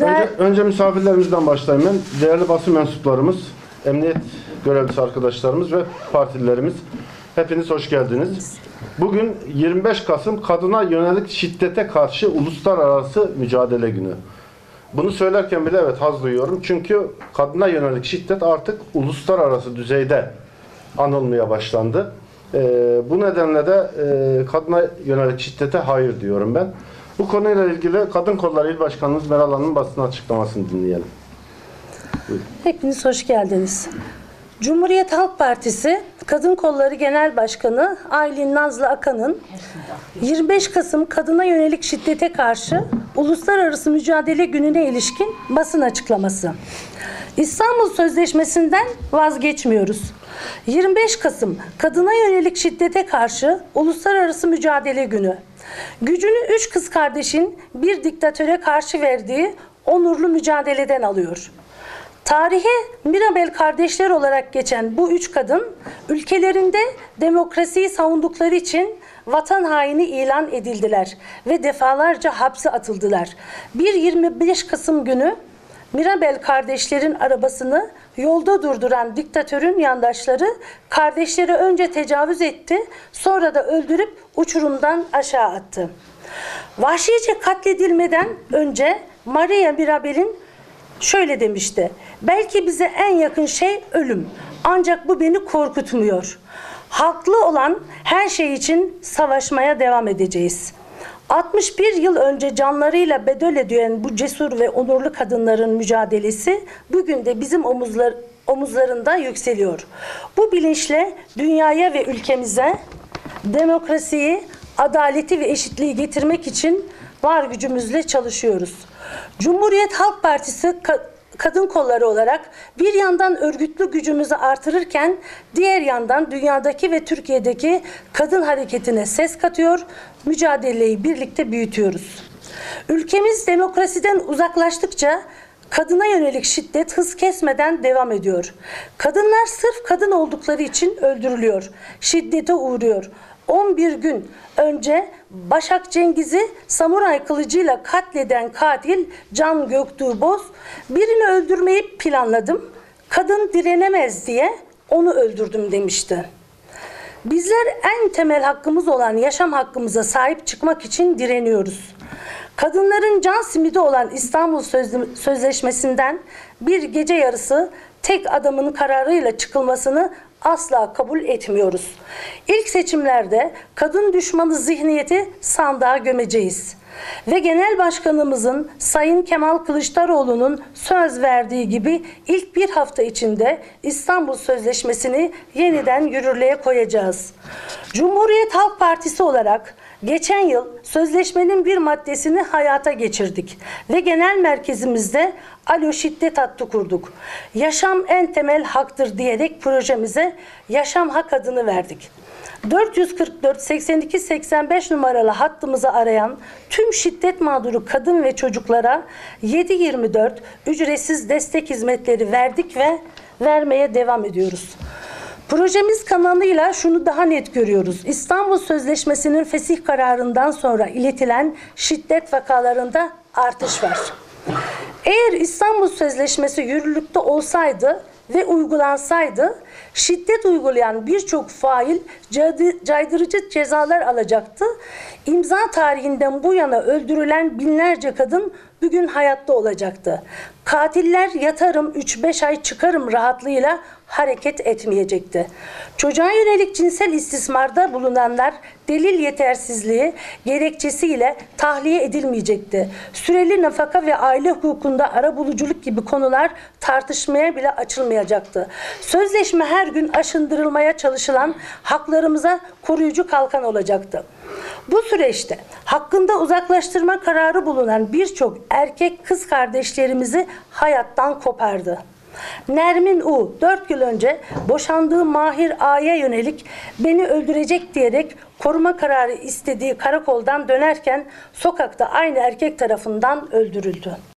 Önce, önce misafirlerimizden başlayayım ben. Değerli basın mensuplarımız, emniyet görevlisi arkadaşlarımız ve partililerimiz. Hepiniz hoş geldiniz. Bugün 25 Kasım Kadına Yönelik Şiddete Karşı Uluslararası Mücadele Günü. Bunu söylerken bile evet haz duyuyorum. Çünkü kadına yönelik şiddet artık uluslararası düzeyde anılmaya başlandı. Ee, bu nedenle de e, kadına yönelik şiddete hayır diyorum ben. Bu konuyla ilgili Kadın Kolları İl Başkanımız Meral Hanım'ın basın açıklamasını dinleyelim. Hepiniz hoş geldiniz. Cumhuriyet Halk Partisi Kadın Kolları Genel Başkanı Aylin Nazlı Akan'ın 25 Kasım kadına yönelik şiddete karşı Uluslararası Mücadele Günü'ne ilişkin basın açıklaması. İstanbul Sözleşmesi'nden vazgeçmiyoruz. 25 Kasım kadına yönelik şiddete karşı Uluslararası Mücadele Günü. Gücünü üç kız kardeşin bir diktatöre karşı verdiği onurlu mücadeleden alıyor. Tarihe Mirabel kardeşler olarak geçen bu üç kadın ülkelerinde demokrasiyi savundukları için vatan haini ilan edildiler ve defalarca hapse atıldılar. Bir 25 Kasım günü Mirabel kardeşlerin arabasını yolda durduran diktatörün yandaşları kardeşleri önce tecavüz etti, sonra da öldürüp uçurumdan aşağı attı. Vahşice katledilmeden önce Maria Mirabel'in şöyle demişti. Belki bize en yakın şey ölüm. Ancak bu beni korkutmuyor. Haklı olan her şey için savaşmaya devam edeceğiz. 61 yıl önce canlarıyla bedel ödeyen bu cesur ve onurlu kadınların mücadelesi bugün de bizim omuzlar, omuzlarında yükseliyor. Bu bilinçle dünyaya ve ülkemize demokrasiyi, adaleti ve eşitliği getirmek için var gücümüzle çalışıyoruz. Cumhuriyet Halk Partisi kadın kolları olarak bir yandan örgütlü gücümüzü artırırken diğer yandan dünyadaki ve Türkiye'deki kadın hareketine ses katıyor, mücadeleyi birlikte büyütüyoruz. Ülkemiz demokrasiden uzaklaştıkça kadına yönelik şiddet hız kesmeden devam ediyor. Kadınlar sırf kadın oldukları için öldürülüyor, şiddete uğruyor. 11 gün önce Başak Cengiz'i samuray kılıcıyla katleden katil Can Göktuğ Boz birini öldürmeyi planladım. Kadın direnemez diye onu öldürdüm demişti. Bizler en temel hakkımız olan yaşam hakkımıza sahip çıkmak için direniyoruz. Kadınların can simidi olan İstanbul Sözleşmesi'nden bir gece yarısı tek adamın kararıyla çıkılmasını asla kabul etmiyoruz. İlk seçimlerde kadın düşmanı zihniyeti sandığa gömeceğiz. Ve Genel Başkanımızın Sayın Kemal Kılıçdaroğlu'nun söz verdiği gibi ilk bir hafta içinde İstanbul Sözleşmesi'ni yeniden yürürlüğe koyacağız. Cumhuriyet Halk Partisi olarak geçen yıl sözleşmenin bir maddesini hayata geçirdik ve genel merkezimizde Alo Şiddet Hattı kurduk. Yaşam en temel haktır diyerek projemize Yaşam Hak adını verdik. 444 82 85 numaralı hattımızı arayan tüm şiddet mağduru kadın ve çocuklara 7/24 ücretsiz destek hizmetleri verdik ve vermeye devam ediyoruz. Projemiz kanalıyla şunu daha net görüyoruz. İstanbul Sözleşmesi'nin fesih kararından sonra iletilen şiddet vakalarında artış var. Eğer İstanbul Sözleşmesi yürürlükte olsaydı ve uygulansaydı şiddet uygulayan birçok fail caydı- caydırıcı cezalar alacaktı. İmza tarihinden bu yana öldürülen binlerce kadın bugün hayatta olacaktı. Katiller yatarım 3-5 ay çıkarım rahatlığıyla hareket etmeyecekti. Çocuğa yönelik cinsel istismarda bulunanlar delil yetersizliği gerekçesiyle tahliye edilmeyecekti. Süreli nafaka ve aile hukukunda arabuluculuk gibi konular tartışmaya bile açılmayacaktı. Sözleşme her gün aşındırılmaya çalışılan haklarımıza koruyucu kalkan olacaktı. Bu süreçte hakkında uzaklaştırma kararı bulunan birçok erkek kız kardeşlerimizi hayattan kopardı. Nermin U 4 yıl önce boşandığı Mahir A'ya yönelik beni öldürecek diyerek koruma kararı istediği karakoldan dönerken sokakta aynı erkek tarafından öldürüldü.